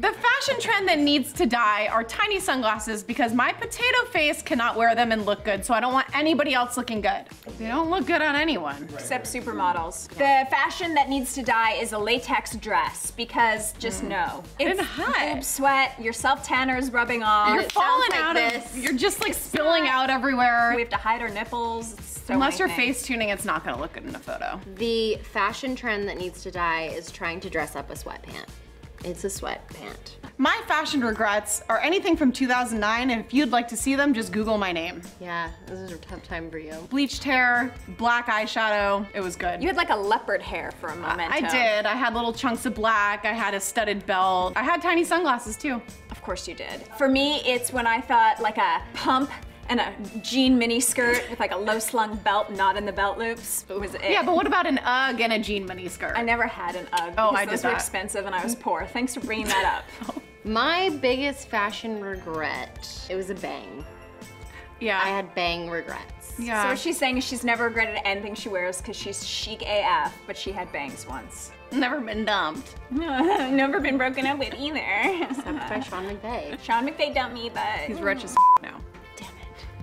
The fashion trend that needs to die are tiny sunglasses because my potato face cannot wear them and look good, so I don't want anybody else looking good. They don't look good on anyone. Except supermodels. The fashion that needs to die is a latex dress because just mm. no. It's hot. boob sweat, your self tanner is rubbing off. You're it falling sounds out like of, this. you're just like spilling out everywhere. we have to hide our nipples. So Unless you're face tuning, it's not gonna look good in a photo. The fashion trend that needs to die is trying to dress up a sweatpant. It's a sweatpant. My fashion regrets are anything from 2009, and if you'd like to see them, just Google my name. Yeah, this is a tough time for you. Bleached hair, black eyeshadow, it was good. You had like a leopard hair for a moment. I did. I had little chunks of black. I had a studded belt. I had tiny sunglasses too. Of course you did. For me, it's when I thought like a pump and a jean mini skirt with like a low slung belt not in the belt loops was it. Yeah, but what about an UGG and a jean mini skirt? I never had an UGG Oh, because I did those were expensive and I was poor. Thanks for bringing that up. My biggest fashion regret, it was a bang. yeah. I had bang regrets. yeah. So what she's saying is she's never regretted anything she wears because she's chic AF, but she had bangs once. never been dumped. never been broken up with either. Except by Sean McVay. Sean McVay dumped me, but He's rich as now. Damn it.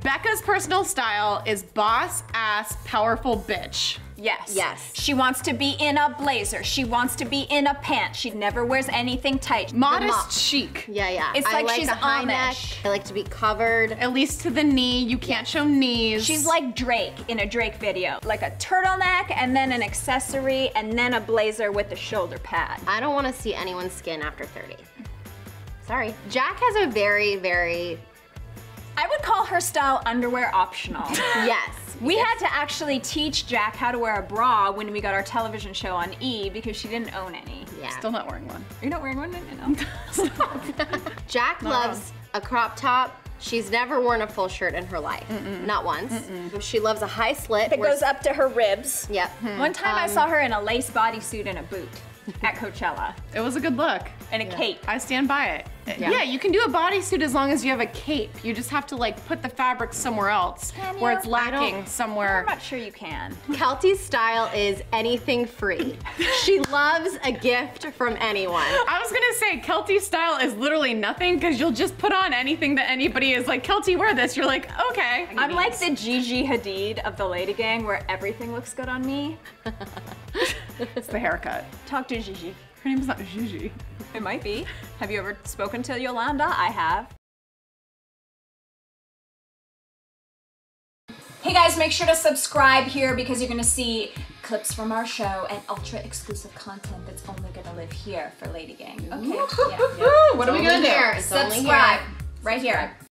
Becca's personal style is boss ass powerful bitch. Yes. Yes. She wants to be in a blazer. She wants to be in a pant. She never wears anything tight. Modest mo- chic. Yeah, yeah. It's I like like she's a high Amish. neck. I like to be covered. At least to the knee. You can't show knees. She's like Drake in a Drake video. Like a turtleneck and then an accessory and then a blazer with a shoulder pad. I don't want to see anyone's skin after 30. Sorry. Jac has a very, very, I her style underwear optional. yes. We had to actually teach Jac how to wear a bra when we got our television show on E because she didn't own any. Yeah. still not wearing one. Are You're not wearing one? No, no. Jac loves a crop top. She's never worn a full shirt in her life. Not once. She loves a high slit. It where- goes up to her ribs. Yep. Hmm. One time I um, saw her in a lace bodysuit and a boot at Coachella It was a good look. and a cape. I stand by it. Yeah. Yeah. you can do a bodysuit as long as you have a cape. You just have to like put the fabric somewhere else Can where you? it's lacking somewhere. I'm not sure you can. Keltie's style is anything free. she loves a gift from anyone. I was gonna say Keltie style is literally nothing because you'll just put on anything that anybody is like, Keltie, wear this. You're like, okay. I'm like the Gigi Hadid of the Lady Gang where everything looks good on me. It's the haircut. Talk to Gigi. Her name's not Gigi. It might be. Have you ever spoken to Yolanda? I have. Hey guys, make sure to subscribe here because you're gonna see clips from our show and ultra exclusive content that's only gonna live here for Lady Gang. Okay. Yeah, yeah. What are we gonna do? It's here. Subscribe right here.